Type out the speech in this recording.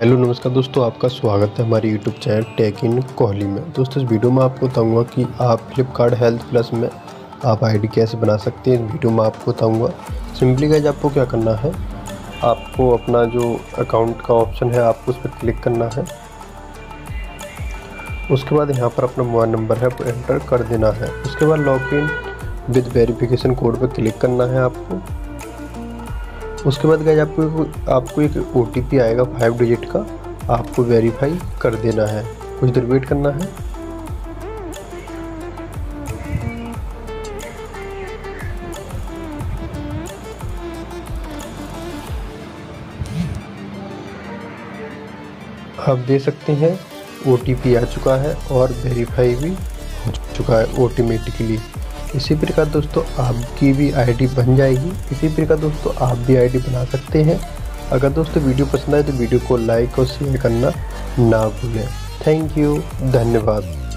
Hello, नमस्कार दोस्तों, आपका स्वागत है हमारे YouTube channel tech in Kohli में। दोस्तों, इस वीडियो में आपको बताऊँगा कि आप फ्लिपकार्ट हेल्थ प्लस में आप आईडी कैसे बना सकते हैं। इस वीडियो में आपको बताऊँगा। सिंपली गाइज़ आपको क्या करना है? आपको अपना जो अकाउंट का ऑप्शन है, आपको उस पर क्लिक करना है। उसके बाद यहाँ पर अपना मोबाइल नंबर है एंटर कर देना है। उसके बाद log in with verification code पर क्लिक करना है आपको। उसके बाद गए आपको आपको एक ओटीपी आएगा फाइव डिजिट का। आपको वेरीफाई कर देना है। कुछ देर वेट करना है। आप दे सकते हैं ओटीपी आ चुका है और वेरीफाई भी हो चुका है ऑटोमेटिकली इसी प्रकार दोस्तों, आपकी भी आईडी बन जाएगी। इसी प्रकार दोस्तों, आप भी आईडी बना सकते हैं। अगर दोस्तों वीडियो पसंद आए तो वीडियो को लाइक और शेयर करना ना भूलें। थैंक यू धन्यवाद।